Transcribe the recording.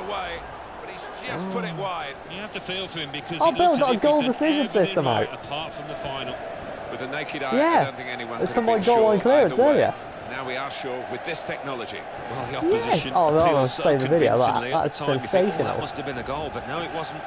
get away, but he's just put it wide. You have to feel for him because Oh, Bill's got a goal decision system right, out. apart from the final. With the naked eye, I don't think anyone it's could from have been goal line sure clearance either way. earlier. Now we are sure with this technology. Well, the opposition Oh, no, I'll so the video, that- at that's the time. you think, well, sensational. that must have been a goal, but no, it wasn't.